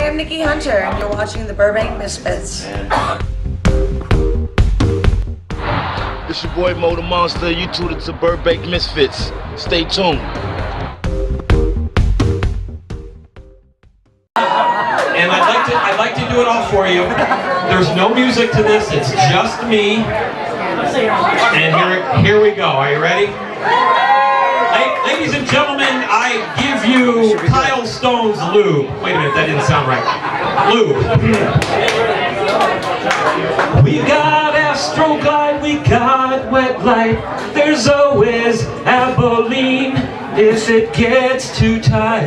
Hi, I'm Nikki Hunter, and you're watching the Burbank Misfits. It's your boy Mo the Monster. You tuned to Burbank Misfits. Stay tuned. And I'd like to I'd like to do it all for you. There's no music to this, it's just me. And here here we go. Are you ready? La- Ladies and gentlemen, I give you Kyle Stone's lube. Wait a minute, that didn't sound right. Lube. We got Astroglide, we got Wet Light. There's always Albolene if it gets too tight.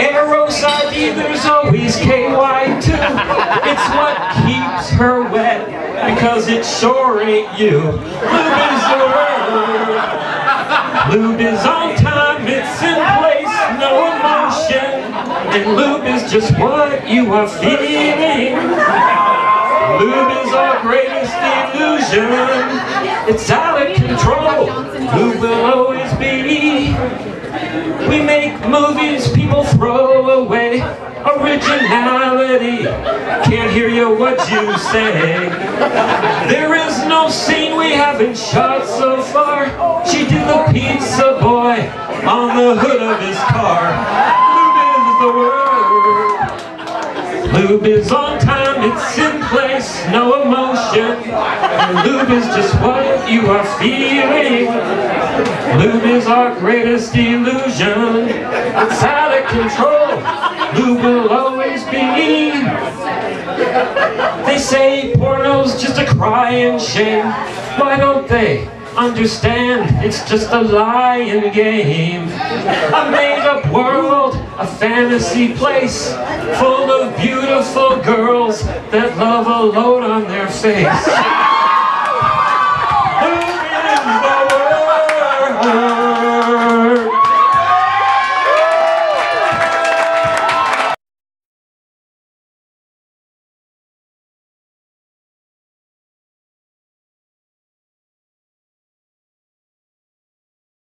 Eros ID, there's always KY too. It's what keeps her wet because it sure ain't you. Lube is the word. Lube is on time, it's in place, no emotion. And lube is just what you are feeling. Lube is our greatest illusion. It's out of control. Lube will always be. We make movies people throw away. Originality. Can't hear you what you say. There is no scene we haven't shot so far. Did the pizza boy on the hood of his car. Lube is the word. Lube is on time, it's in place, no emotion. Lube is just what you are feeling. Lube is our greatest illusion. It's out of control. Lube will always be. They say porno's just a crying shame. Why don't they? Understand, it's just a lying game. A made-up world, a fantasy place, full of beautiful girls that love a load on their face.